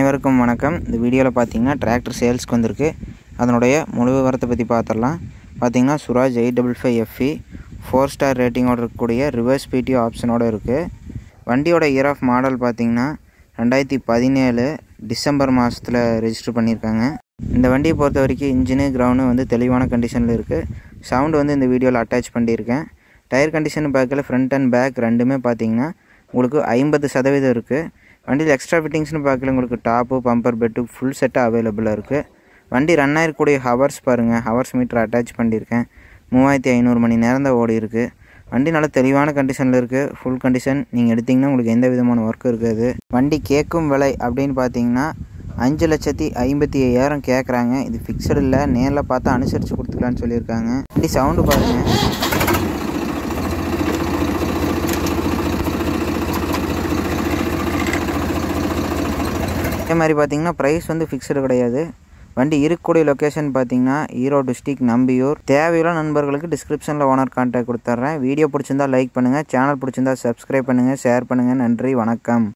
அனைவருக்கும் வணக்கம். இந்த வீடியோவில் பார்த்தீங்கன்னா டிராக்டர் சேல்ஸ்க்கு வந்திருக்கு. அதனுடைய முழு விவரத்தை பற்றி பார்த்துடலாம். பார்த்தீங்கன்னா Swaraj eight double five FE four star ரேட்டிங்கோட இருக்கக்கூடிய ரிவர்ஸ் பிடிஓ ஆப்ஷனோட இருக்குது வண்டியோட இயர் ஆஃப் மாடல் பார்த்தீங்கன்னா ரெண்டாயிரத்தி பதினேழு டிசம்பர் மாதத்தில் ரெஜிஸ்டர் பண்ணியிருக்காங்க. இந்த வண்டியை பொறுத்த வரைக்கும் இன்ஜினு கிரவுண்டு வந்து தெளிவான கண்டிஷனில் இருக்குது சவுண்டு வந்து இந்த வீடியோவில் அட்டாச் பண்ணியிருக்கேன். டயர் கண்டிஷன் பார்க்கல ஃப்ரண்ட் அண்ட் பேக் ரெண்டுமே பார்த்தீங்கன்னா உங்களுக்கு ஐம்பது சதவீதம் இருக்குது வண்டியில் எக்ஸ்ட்ரா ஃபிட்டிங்ஸ்னு பார்க்கல உங்களுக்கு டாப்பு பம்பர் பெட்டு ஃபுல் செட்டாக அவைலபிளாக இருக்குது வண்டி ரன் ஆகிருக்கக்கூடிய ஹவர்ஸ் பாருங்கள் ஹவர்ஸ் மீட்டர் அட்டாச் பண்ணியிருக்கேன். மூவாயிரத்தி ஐநூறு மணி நேரம் தான் ஓடி இருக்குது வண்டி நல்ல தெளிவான கண்டிஷனில் இருக்குது ஃபுல் கண்டிஷன் நீங்கள் எடுத்திங்கன்னா உங்களுக்கு எந்த விதமான ஒர்க்கும் இருக்காது. வண்டி கேட்கும் விலை அப்படின்னு பார்த்தீங்கன்னா அஞ்சு லட்சத்தி ஐம்பத்தி ஐயாயிரம் கேட்குறாங்க இது ஃபிக்ஸடு இல்லை நேரில் பார்த்தா அனுசரித்து கொடுத்துக்கலான்னு சொல்லியிருக்காங்க. வண்டி சவுண்டு பாருங்கள் அதே மாதிரி பார்த்தீங்கன்னா ப்ரைஸ் வந்து ஃபிக்ஸ்டு கிடையாது. வண்டி இருக்கக்கூடிய லொக்கேஷன் பார்த்தீங்கன்னா ஈரோடு டிஸ்ட்ரிக் நம்பியூர். தேவையுள்ள நண்பர்களுக்கு டிஸ்கிரிப்ஷனில் ஓனர் கான்டாக்ட் கொடுத்துட்றேன். வீடியோ பிடிச்சிருந்தா லைக் பண்ணுங்கள் சேனல் பிடிச்சிருந்தா சப்ஸ்கிரைப் பண்ணுங்கள் ஷேர் பண்ணுங்கள் நன்றி வணக்கம்.